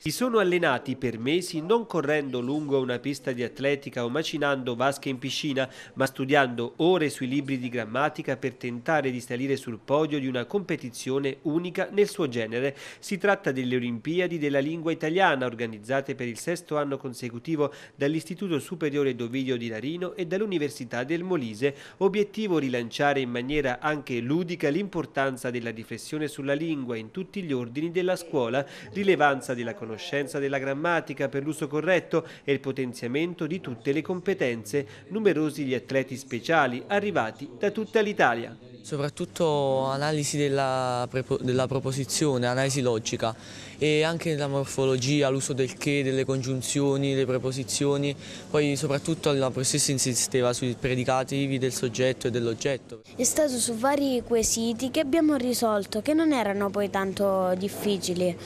Si sono allenati per mesi non correndo lungo una pista di atletica o macinando vasche in piscina, ma studiando ore sui libri di grammatica per tentare di salire sul podio di una competizione unica nel suo genere. Si tratta delle Olimpiadi della lingua italiana organizzate per il sesto anno consecutivo dall'Istituto Superiore Dovidio di Larino e dall'Università del Molise. Obiettivo rilanciare in maniera anche ludica l'importanza della riflessione sulla lingua in tutti gli ordini della scuola, rilevanza della conoscenza conoscenza della grammatica per l'uso corretto e il potenziamento di tutte le competenze, numerosi gli atleti speciali arrivati da tutta l'Italia. Soprattutto analisi della, della proposizione, analisi logica e anche la morfologia, l'uso del che, delle congiunzioni, le preposizioni, poi soprattutto la professoressa insisteva sui predicativi del soggetto e dell'oggetto. È stato su vari quesiti che abbiamo risolto, che non erano poi tanto difficili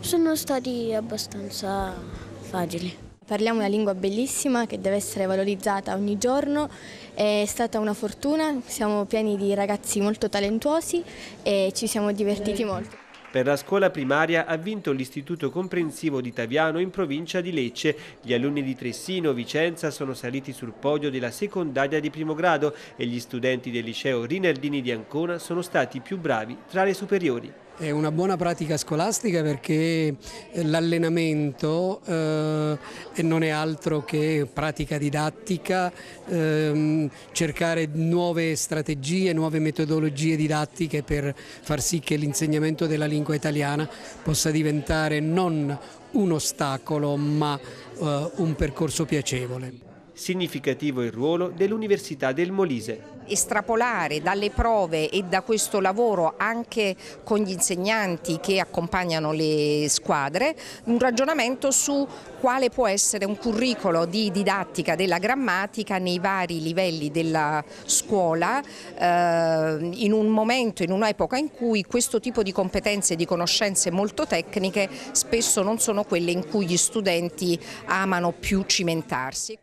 sono stati abbastanza facili. Parliamo una lingua bellissima che deve essere valorizzata ogni giorno, è stata una fortuna, siamo pieni di ragazzi molto talentuosi e ci siamo divertiti molto. Per la scuola primaria ha vinto l'Istituto Comprensivo di Taviano in provincia di Lecce. Gli alunni di Tressino, Vicenza sono saliti sul podio della secondaria di primo grado e gli studenti del liceo Rinaldini di Ancona sono stati più bravi tra le superiori. È una buona pratica scolastica perché eh, l'allenamento eh, non è altro che pratica didattica, ehm, cercare nuove strategie, nuove metodologie didattiche per far sì che l'insegnamento della lingua italiana possa diventare non un ostacolo ma eh, un percorso piacevole. Significativo il ruolo dell'Università del Molise. Estrapolare dalle prove e da questo lavoro anche con gli insegnanti che accompagnano le squadre un ragionamento su quale può essere un curricolo di didattica della grammatica nei vari livelli della scuola eh, in un momento, in un'epoca in cui questo tipo di competenze e di conoscenze molto tecniche spesso non sono quelle in cui gli studenti amano più cimentarsi.